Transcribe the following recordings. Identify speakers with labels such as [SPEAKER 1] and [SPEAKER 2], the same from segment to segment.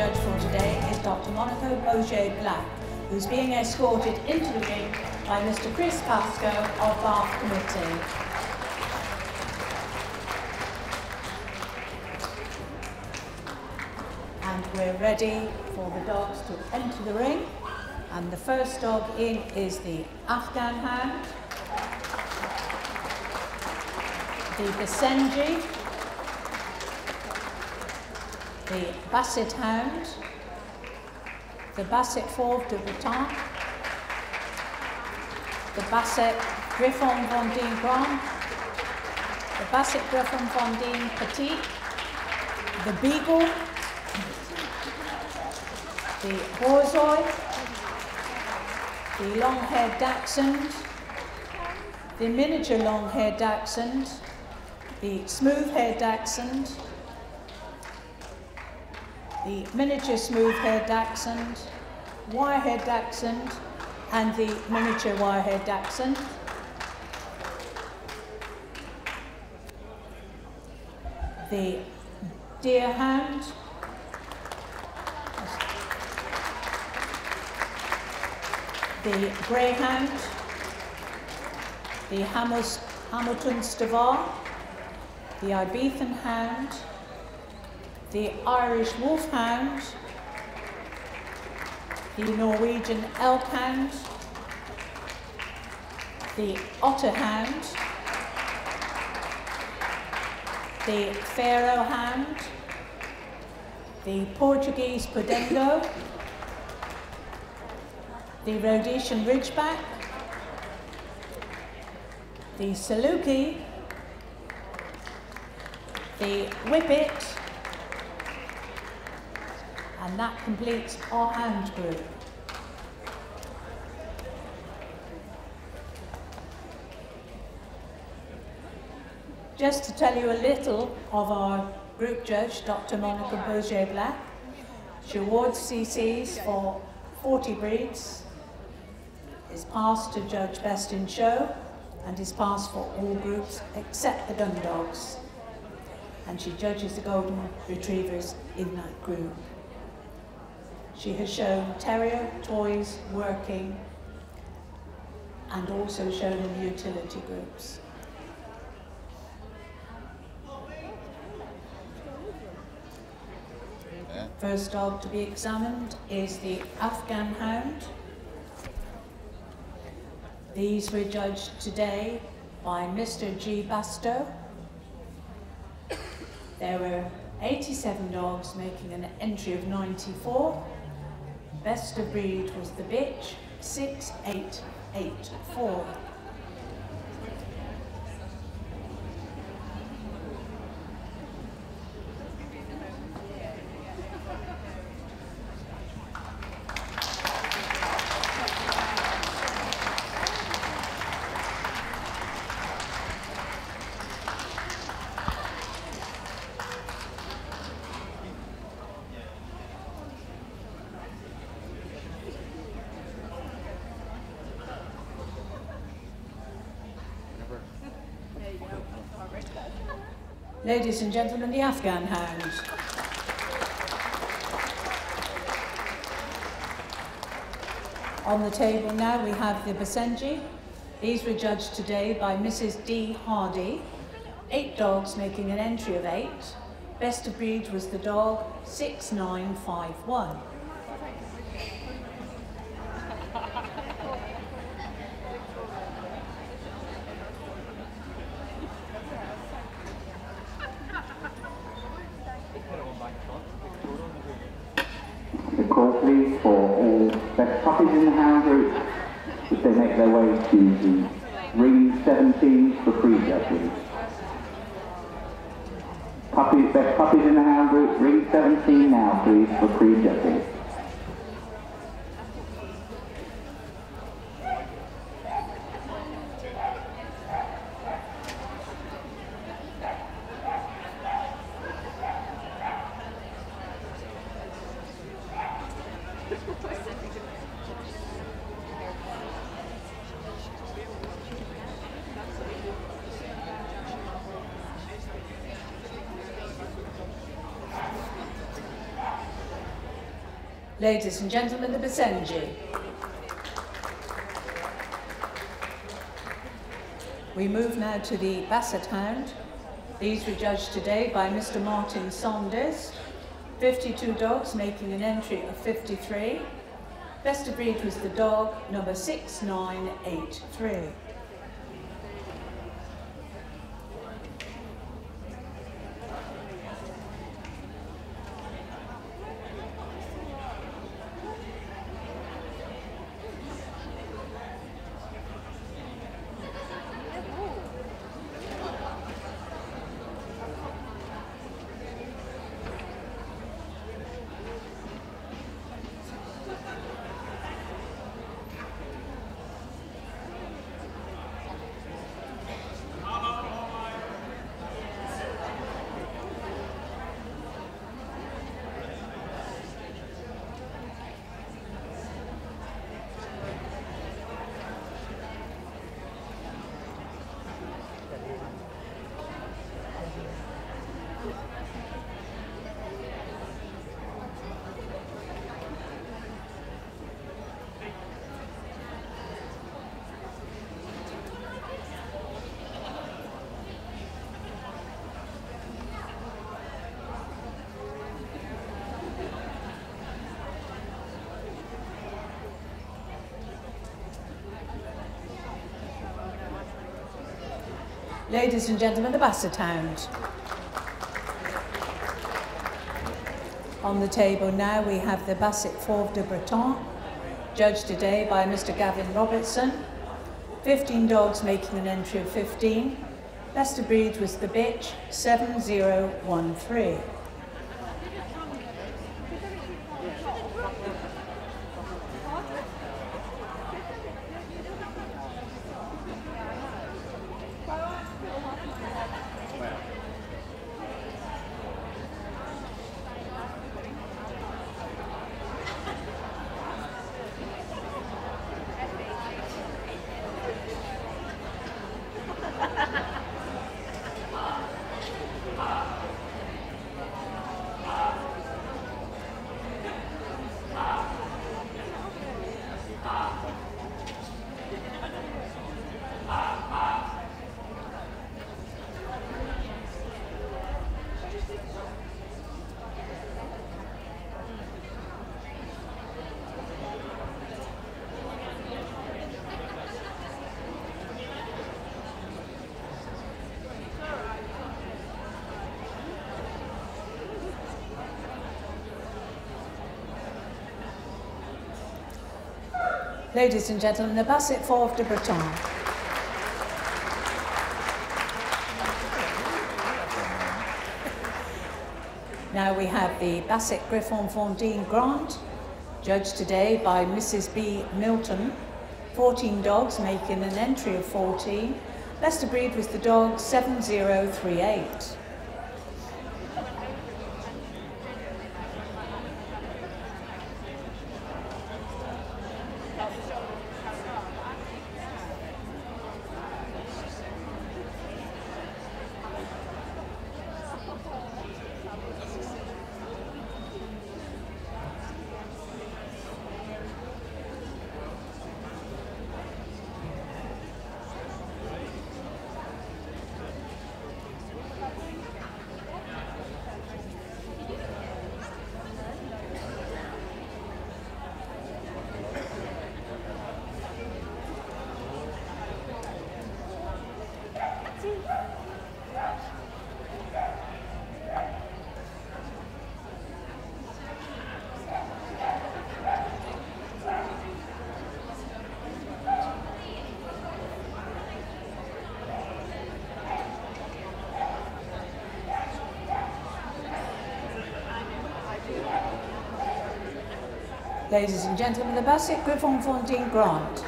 [SPEAKER 1] judge for today is Dr. Monica Boggia-Black, who's being escorted into the ring by Mr. Chris Pascoe of Bath Committee. And we're ready for the dogs to enter the ring. And the first dog in is the Afghan Hound, the Basenji, the Basset Hound, the Basset Fauve de Bretagne, the Basset Griffon Vendée Grand, the Basset Griffon Vendée Petit, the Beagle, the Borzoi, the long-haired Dachshund, the miniature long-haired Dachshund, the smooth-haired Dachshund, the miniature smooth-haired Dachshund, wire-haired Dachshund, and the miniature wire-haired Dachshund. The Deerhound, the Greyhound, the Hamiltonstövare, the Ibizan Hound, the Irish Wolfhound, the Norwegian Elkhound, the Otterhound, the Pharaoh Hound, the Portuguese Podengo, the Rhodesian Ridgeback, the Saluki, the Whippet, that completes our hound group. Just to tell you a little of our group judge, Dr. Monica Boggia-Black. She awards CCs for 40 breeds, is passed to judge best in show, and is passed for all groups except the gun dogs. And she judges the golden retrievers in that group. She has shown terrier, toys, working, and also shown in the utility groups. First dog to be examined is the Afghan Hound. These were judged today by Mr. G. Bastow. There were 87 dogs making an entry of 94. Best of breed was the bitch, 6884. Ladies and gentlemen, the Afghan hound. On the table now we have the Basenji. These were judged today by Mrs. D. Hardy. Eight dogs making an entry of eight. Best of breed was the dog 6951. Ladies and gentlemen, the Basenji. We move now to the Basset Hound. These were judged today by Mr. Martin Saunders. 52 dogs making an entry of 53. Best of breed was the dog number 6983. Ladies and gentlemen, the Basset Hound. On the table now we have the Basset Fauve de Bretagne, judged today by Mr Gavin Robertson. 15 dogs making an entry of 15. Best of breed was the bitch 7013. Ladies and gentlemen, the Basset Fauve de Bretagne. Now we have the Basset Griffon Vendée Grand, judged today by Mrs. B. Milton. 14 dogs making an entry of 14. Best of breed was the dog 7038. Ladies and gentlemen, the Basset Griffon Vendée Grand.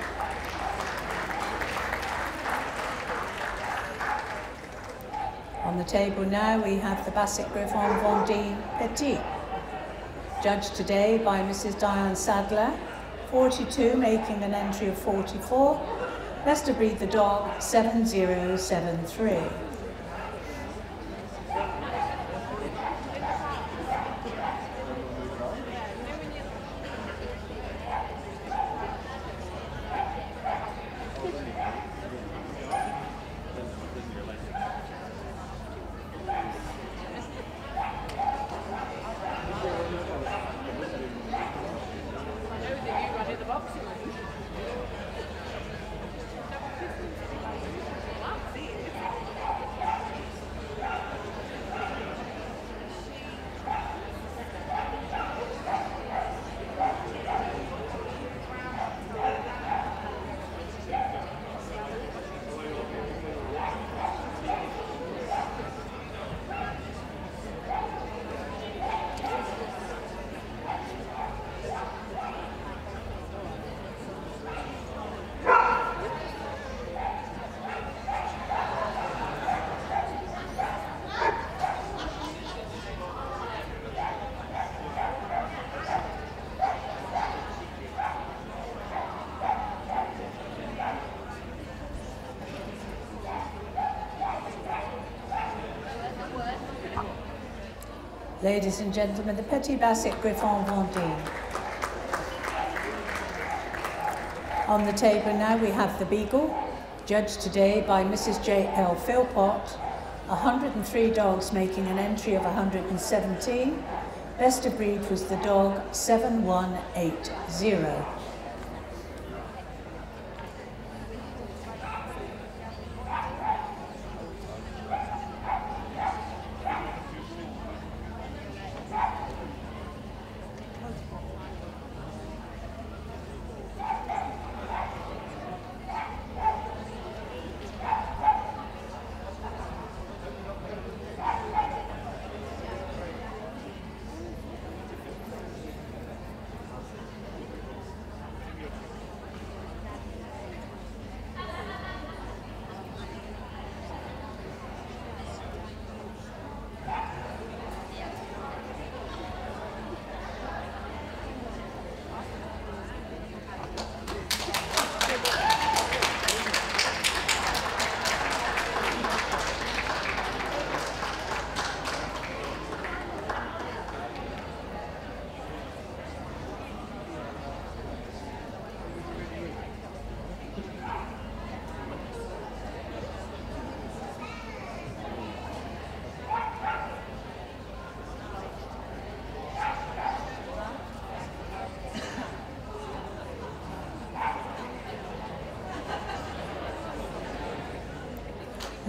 [SPEAKER 1] On the table now we have the Basset Griffon Vendée Petit, judged today by Mrs Diane Sadler, 42 making an entry of 44, best to breed the dog 7073. Ladies and gentlemen, the Petit Basset Griffon Vendée. On the table now we have the Beagle, judged today by Mrs. J. L. Philpott, 103 dogs making an entry of 117. Best of breed was the dog 7180.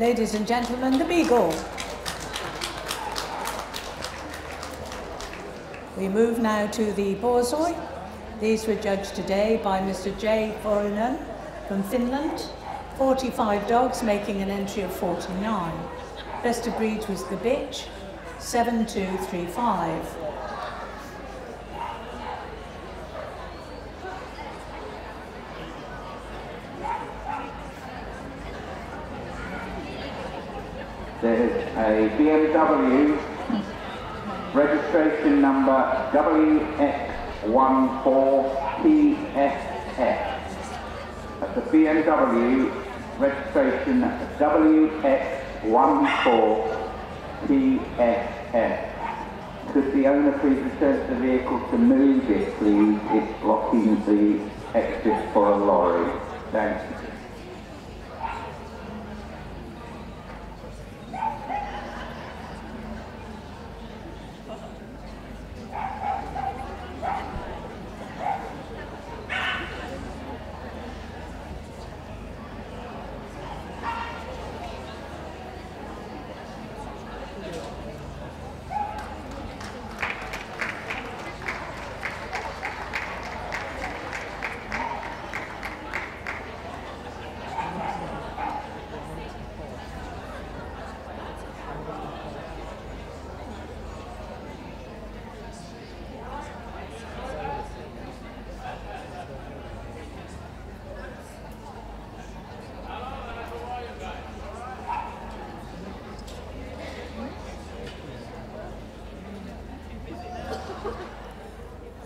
[SPEAKER 1] Ladies and gentlemen, the Beagle. We move now to the Borzoi. These were judged today by Mr. J. Vorinen from Finland. 45 dogs making an entry of 49. Best of breed was the Bitch, 7235.
[SPEAKER 2] There's a BMW registration number WX14PSF. That's a BMW registration WX14PSF. Could the owner please return the vehicle to move it, please? It's blocking the exit for a lorry. Thank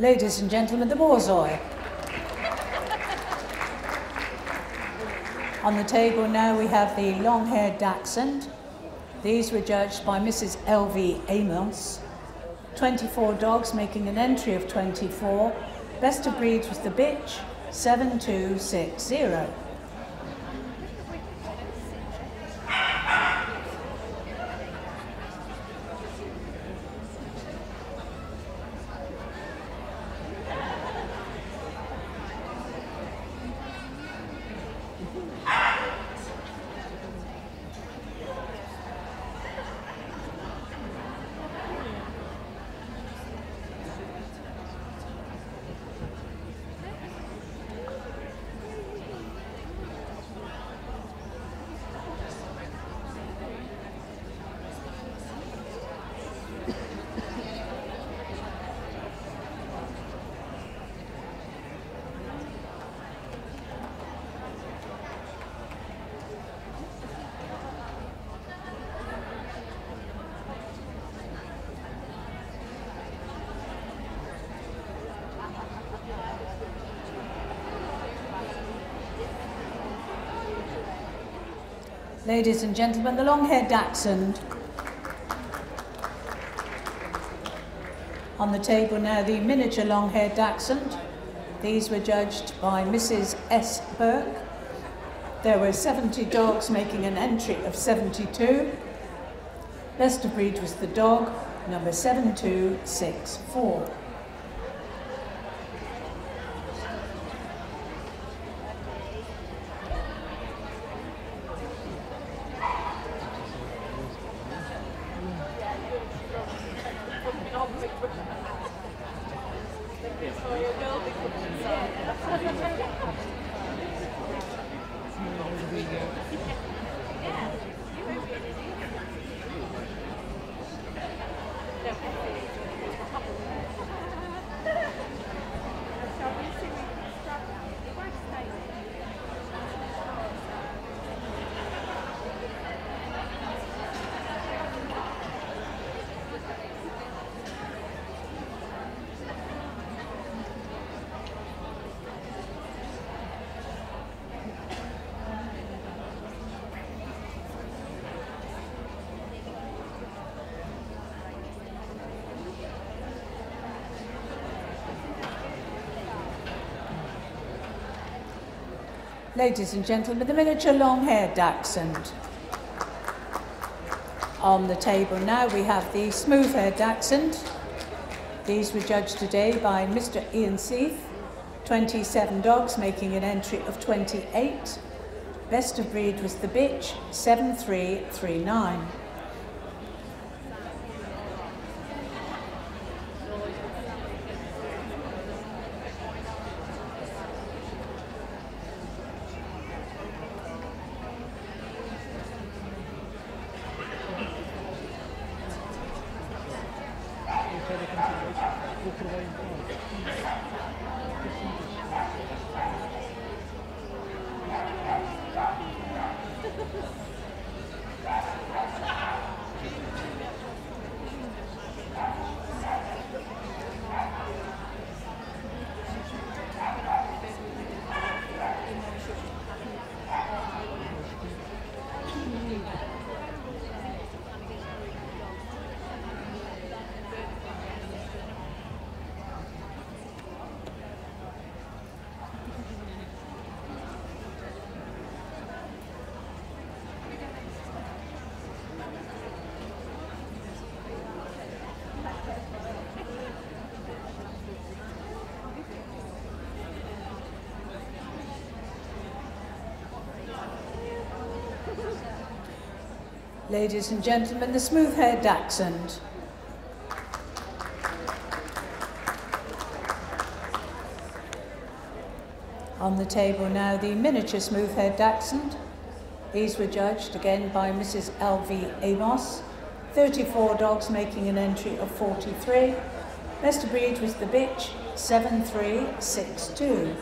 [SPEAKER 1] Ladies and gentlemen, the Borzoi. On the table now we have the long-haired Dachshund. These were judged by Mrs. L.V. Amos. 24 dogs making an entry of 24. Best of breeds was the Bitch, 7260. Ladies and gentlemen, the long-haired Dachshund. On the table now, the miniature long-haired dachshund. These were judged by Mrs. S. Burke. There were 70 dogs making an entry of 72. Best of breed was the dog, number 7264. Ladies and gentlemen, the miniature long-haired dachshund. On the table now we have the smooth-haired dachshund. These were judged today by Mr. Ian Seath. 27 dogs making an entry of 28. Best of breed was the bitch, 7339. Ladies and gentlemen, the smooth-haired dachshund. On the table now, the miniature smooth-haired dachshund. These were judged again by Mrs. L.V. Amos. 34 dogs making an entry of 43. Best of breed was the bitch, 7362.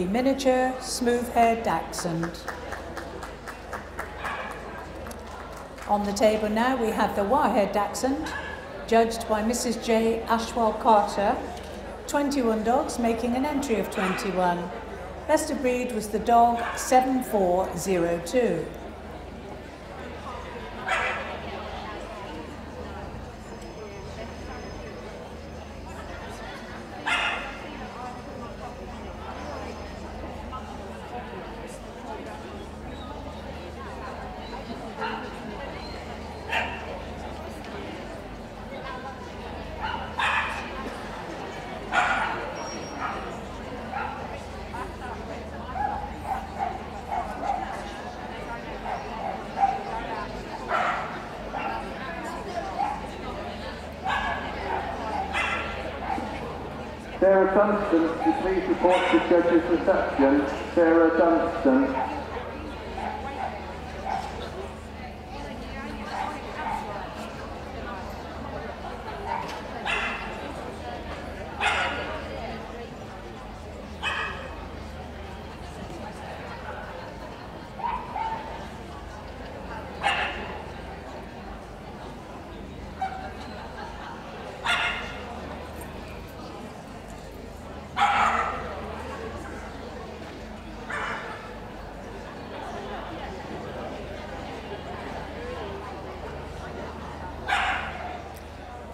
[SPEAKER 1] The miniature smooth-haired dachshund. On the table now we have the wire-haired dachshund, judged by Mrs. J. Ashwell Carter. 21 dogs making an entry of 21. Best of breed was the dog 7402.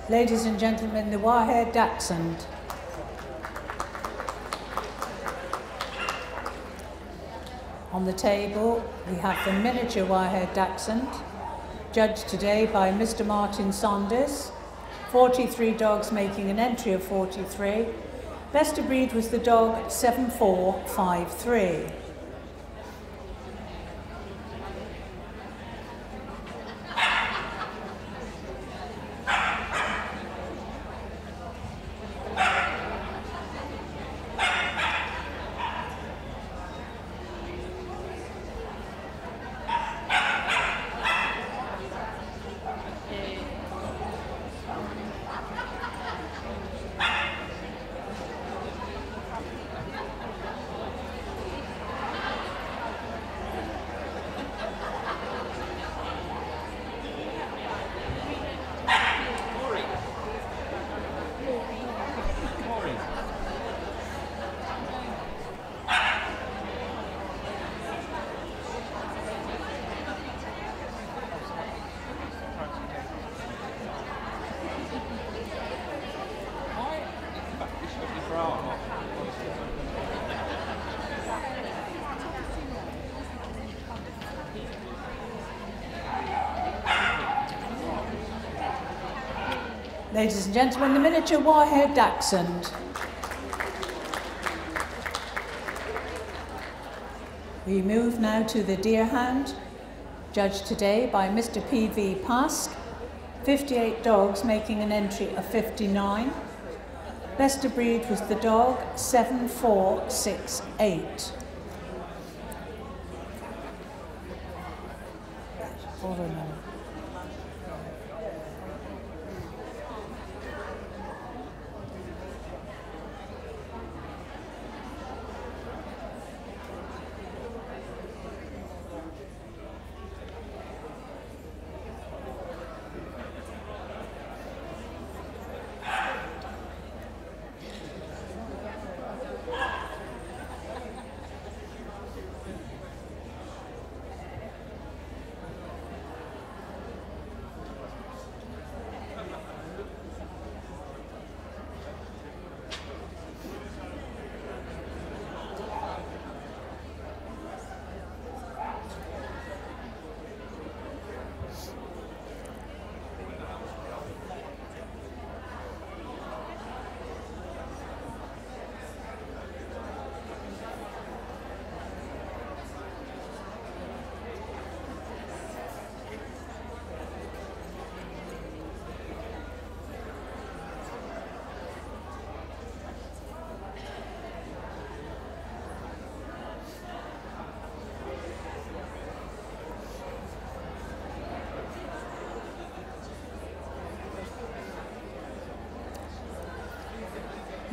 [SPEAKER 1] Ladies and gentlemen, the Wirehare Dachshund. On the table, we have the miniature Wirehare Dachshund, judged today by Mr. Martin Saunders. 43 dogs making an entry of 43. Best of breed was the dog 7453. Ladies and gentlemen, the miniature wire-haired dachshund. We move now to the deerhound, judged today by Mr. P.V. Pask. 58 dogs making an entry of 59. Best of breed was the dog 7468.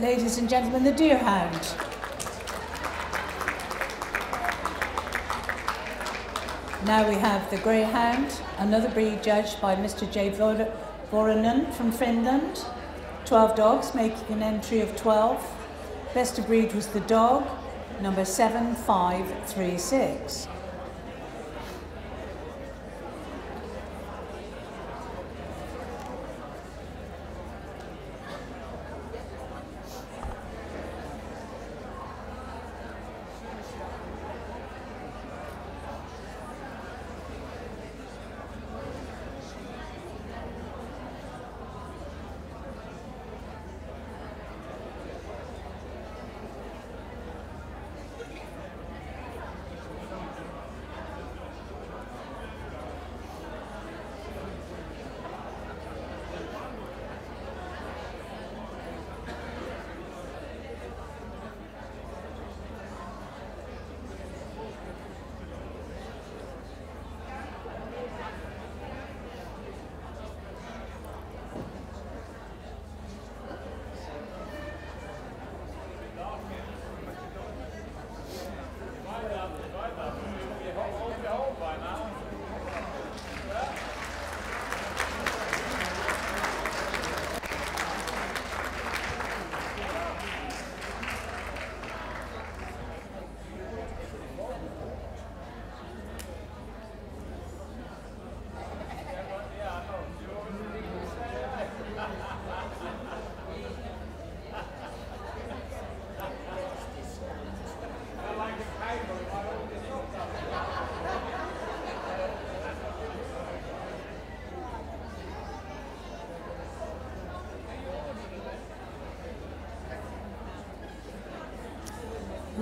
[SPEAKER 1] Ladies and gentlemen, the Deerhound. Now we have the Greyhound, another breed judged by Mr. J. Voronen from Finland. 12 dogs making an entry of 12. Best of breed was the dog, number 7536.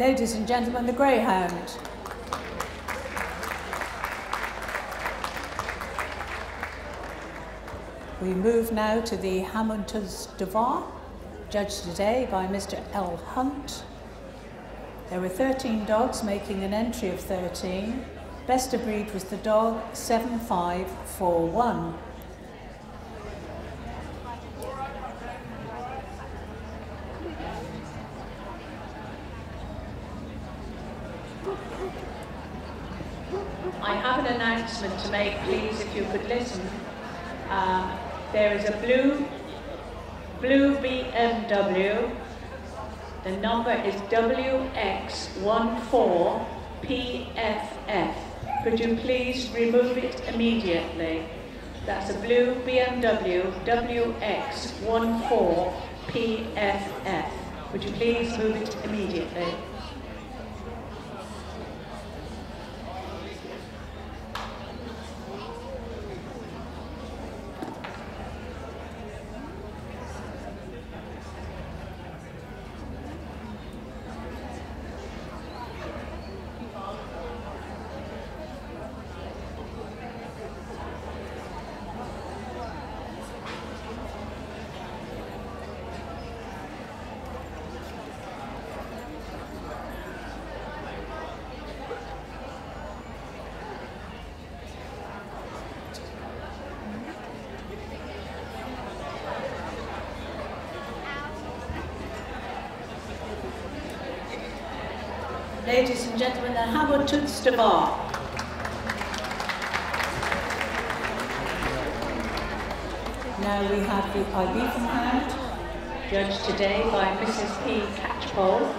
[SPEAKER 3] Ladies and gentlemen, the Greyhound. We move now to the Hamilton's Devar, judged today by Mr. L. Hunt. There were 13 dogs making an entry of 13. Best of breed was the dog 7541.
[SPEAKER 1] I have an announcement to make, please, if you could listen. Uh, there is a blue, blue BMW. The number is WX14PFF. Could you please remove it immediately? That's a blue BMW WX14PFF. Would you please move it immediately?
[SPEAKER 3] Ladies and gentlemen, the Hamiltonstövare. Now we have the Ibizan Hound,
[SPEAKER 1] judged today by Mrs. P. Catchpole.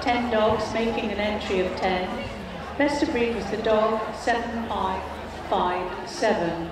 [SPEAKER 1] Ten dogs making an entry of ten. Best of breed was the dog 7557.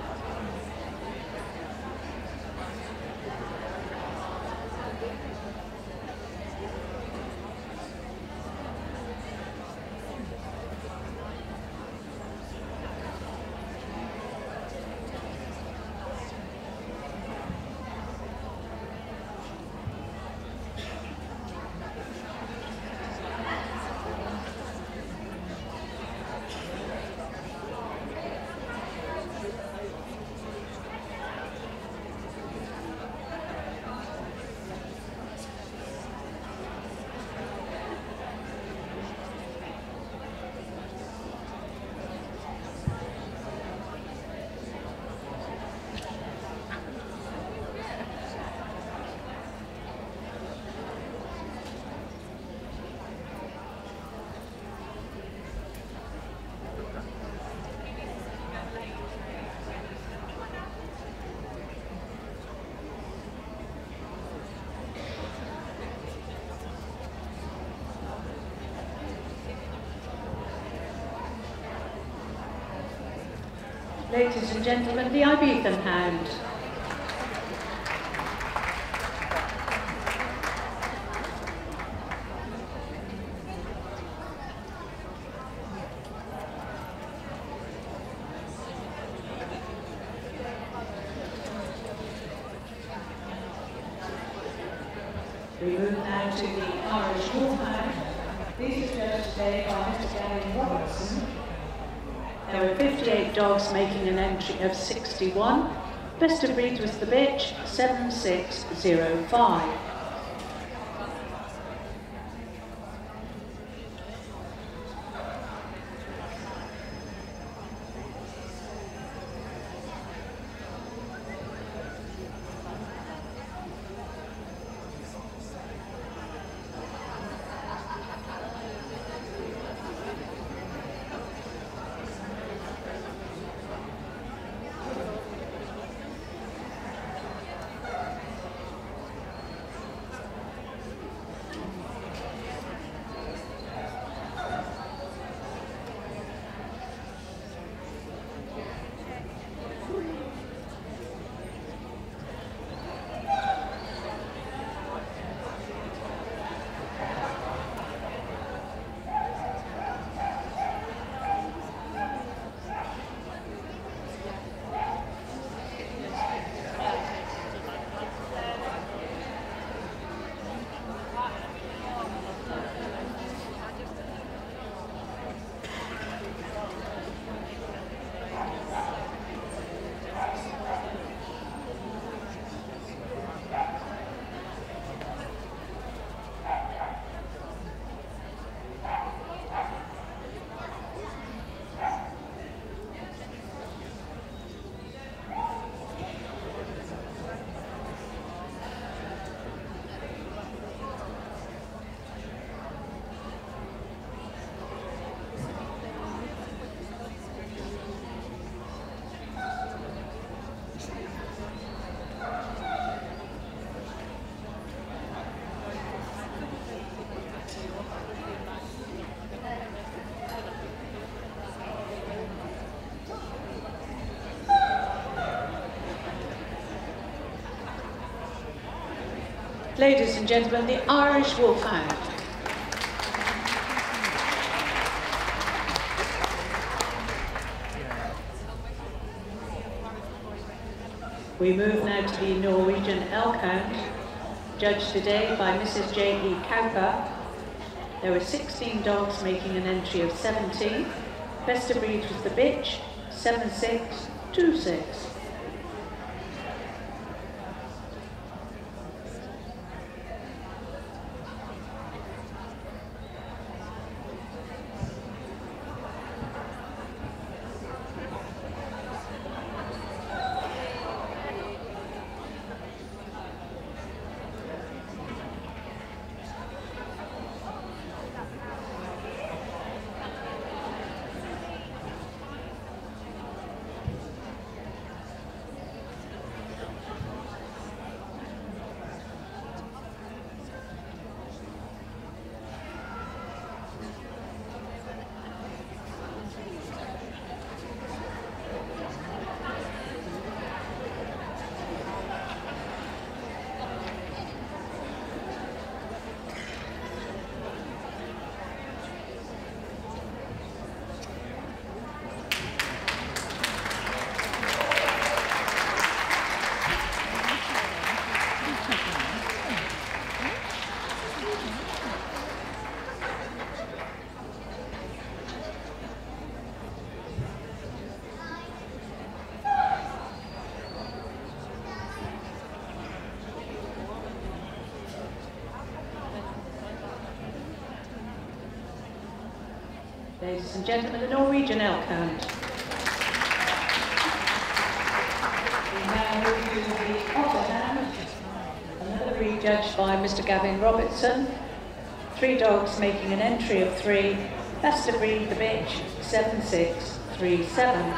[SPEAKER 1] Ladies and gentlemen, the Ibizan Hound.
[SPEAKER 3] We move now to the Irish Wolfhound. These are judged today by Mr. Gary Robertson.
[SPEAKER 1] There were 58 dogs making of 61. Best of breed was the bitch 7605. Ladies and gentlemen, the Irish Wolfhound. We move now to the Norwegian Elkhound, judged today by Mrs. J.E. Cowper. There were 16 dogs making an entry of 17. Best of breed was the bitch, 7626. Ladies and gentlemen, the Norwegian Elkhound. We now to another by Mr. Gavin Robertson. Three dogs making an entry of three. Best of breed, the bitch, 7637.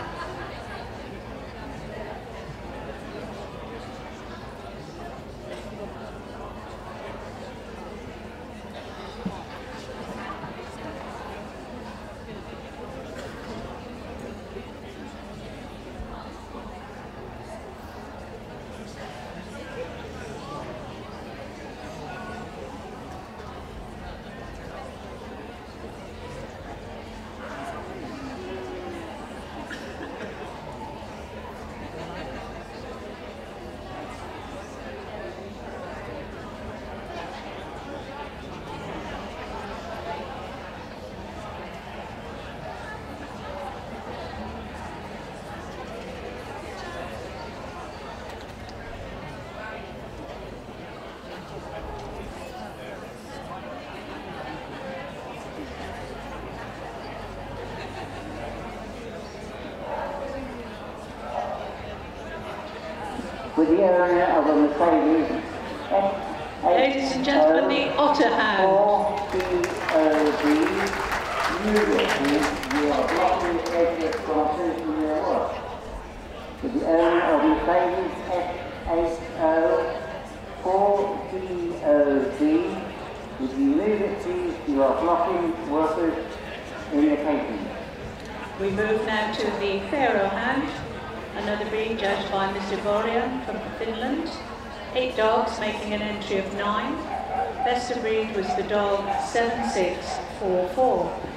[SPEAKER 4] with the owner of a Mercedes
[SPEAKER 1] Ladies and gentlemen, the Otterhound.
[SPEAKER 4] you are blocking the exit from finishing their work. With the owner of Mercedes S80 4DOD, if you move it please, you are blocking workers in the catering.
[SPEAKER 1] We move now to the Pharaoh Hound, another breed judged by Mr. Borjan from Finland. Eight dogs making an entry of nine. Best of breed was the dog 7644.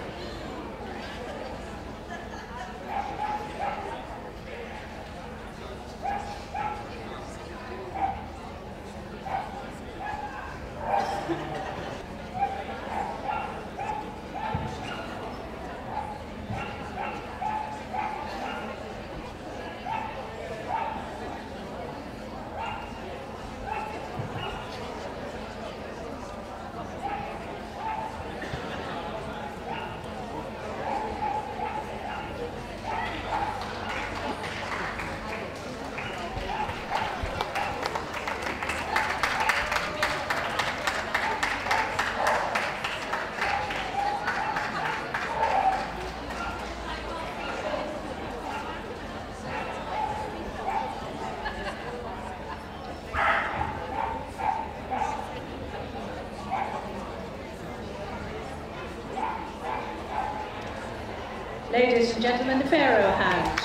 [SPEAKER 1] Ladies and gentlemen, the Pharaoh Hound.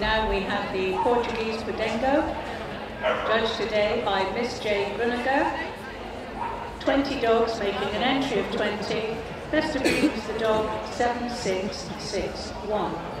[SPEAKER 1] now we have the Portuguese Podengo, judged today by Miss Jane Gruneger. 20 dogs making an entry of 20. Best of breed is the dog 7661.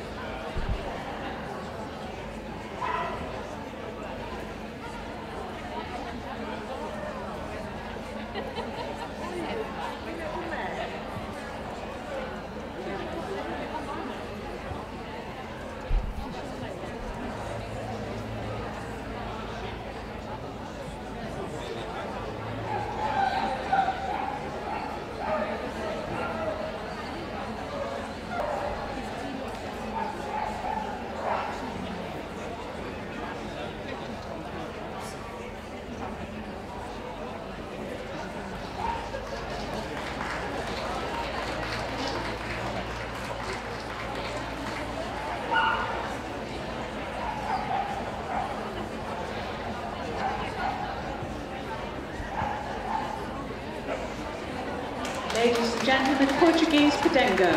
[SPEAKER 1] Ladies and gentlemen, Portuguese Podengo.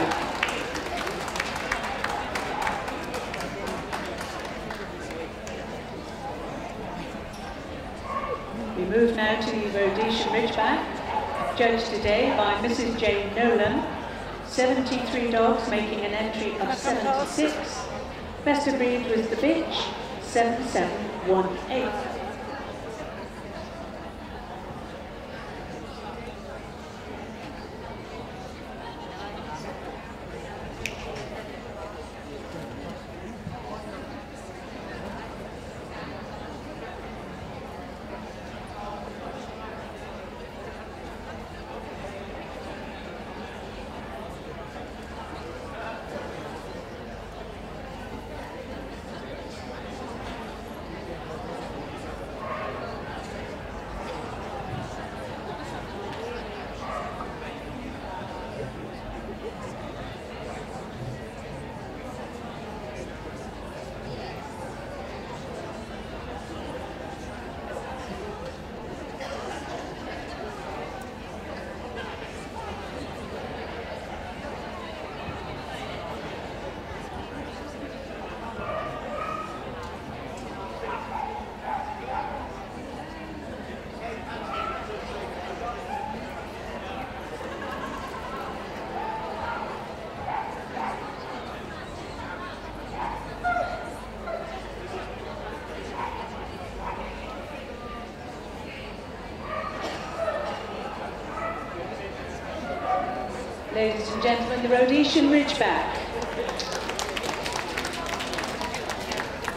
[SPEAKER 1] We move now to the Rhodesian Ridgeback, judged today by Mrs. Jane Nolan. 73 dogs making an entry of 76. Best of breed was the bitch, 7718. Ladies and gentlemen, the Rhodesian Ridgeback.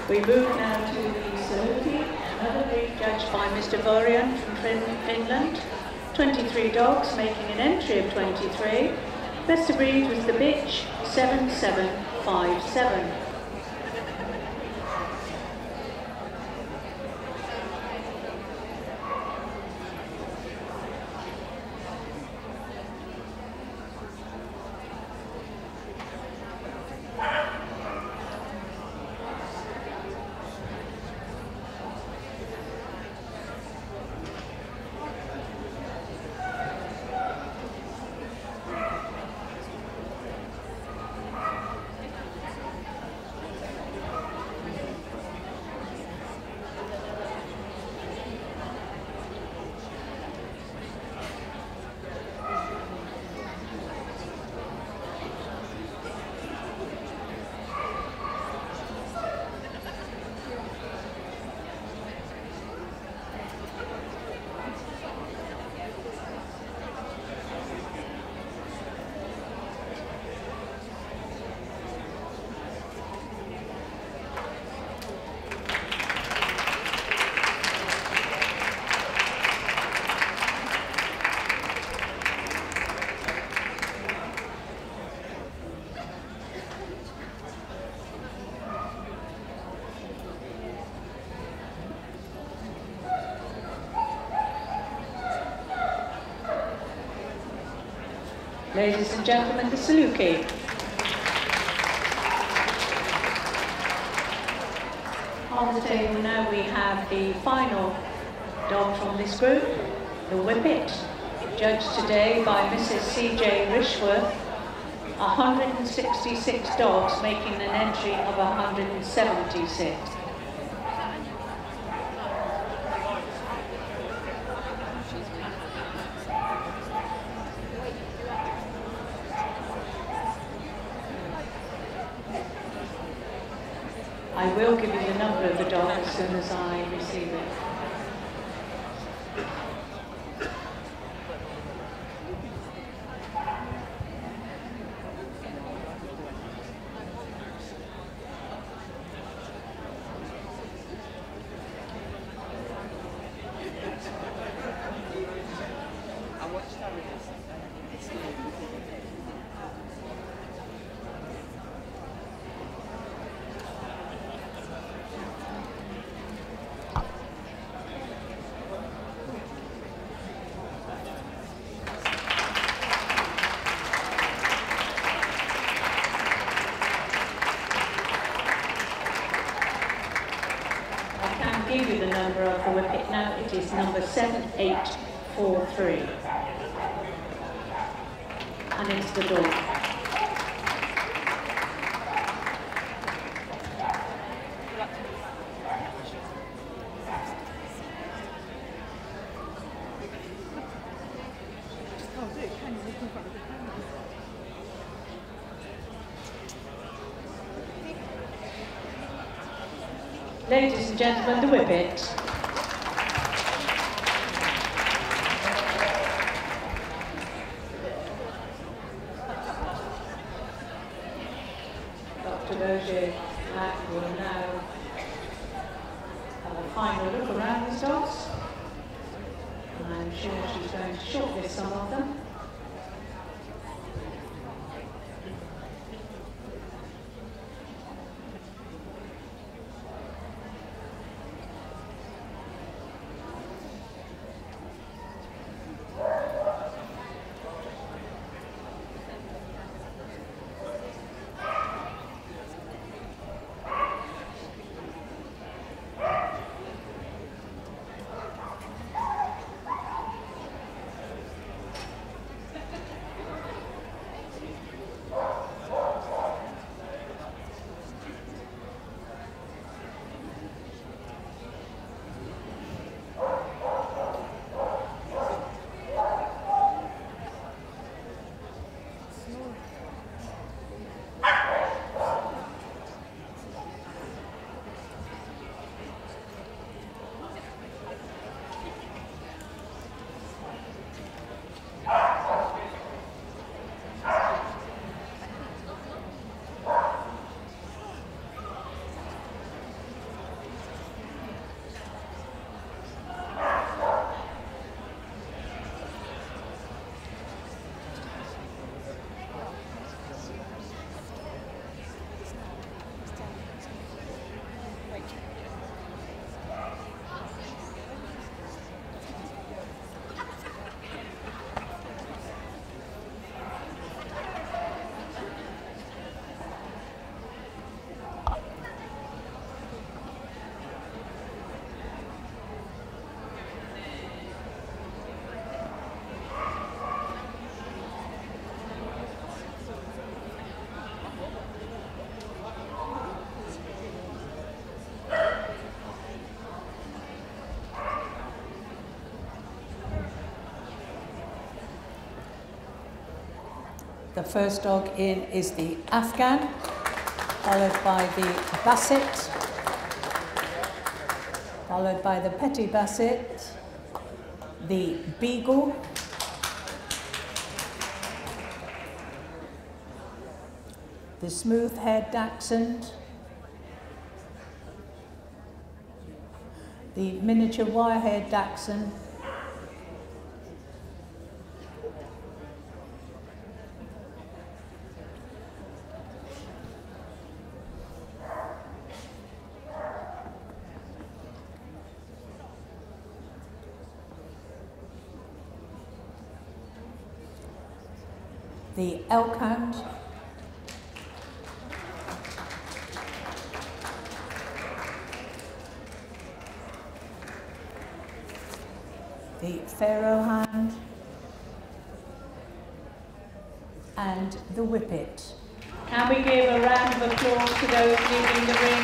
[SPEAKER 1] We move now to the Saluki, another breed judged by Mr. Vorian from Fin- Finland. 23 dogs making an entry of 23. Best of breed was the bitch 7757. Ladies and gentlemen, the Saluki. On the table now we have the final dog from this group, the Whippet, judged today by Mrs. C.J. Rishworth. 166 dogs making an entry of 176. I will give you the number of the dog as soon as I receive it. I can give you the number of Whippet now. It is number 7843. And it's the dog. The
[SPEAKER 5] first dog in is the Afghan, followed by the Basset, followed by the Petit Basset, the Beagle, the smooth-haired Dachshund, the miniature wire-haired Dachshund, the elk hound, the pharaoh hound,
[SPEAKER 1] and the Whippet.
[SPEAKER 4] Can we give a round of applause to those leaving the ring,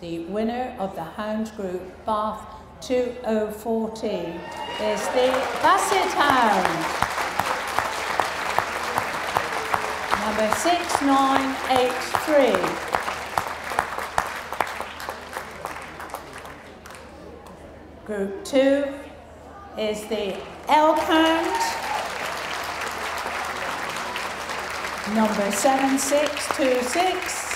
[SPEAKER 4] the winner of the
[SPEAKER 1] Hound Group Bath 2014 is the Basset Hound. Number 6983. Group 2 is the Elk Hound. Number 7626.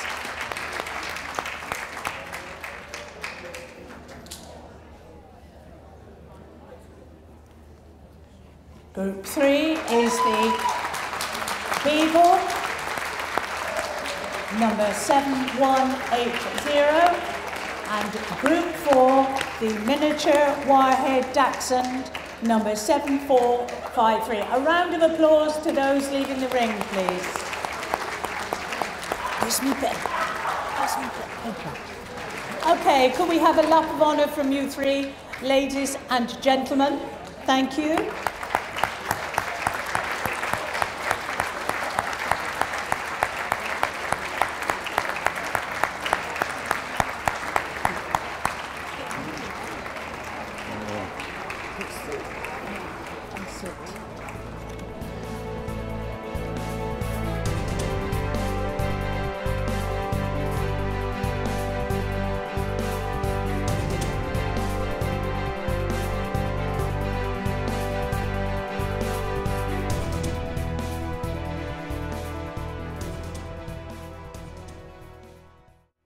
[SPEAKER 1] Group three is the Beagle, number 7180. And group four, the miniature Wire-haired Dachshund, number 7453. A round of applause to those leaving the ring, please. Where's me pen? Where's me pen? Okay. Okay, could we have a lap of honour from you three, ladies and gentlemen? Thank you.